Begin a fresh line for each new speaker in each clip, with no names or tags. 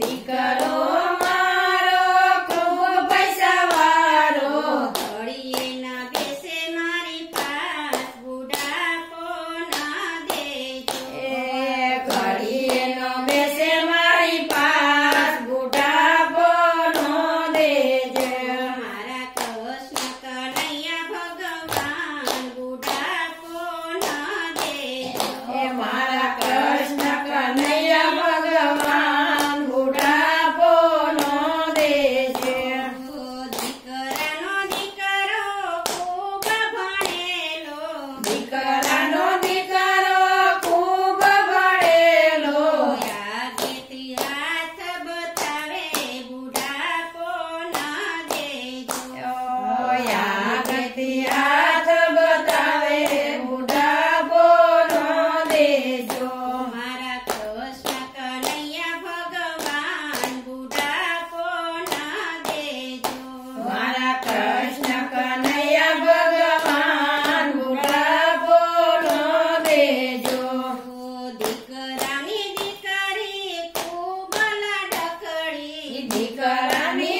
Tika Guarani.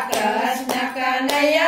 kelas nakana Kanaya.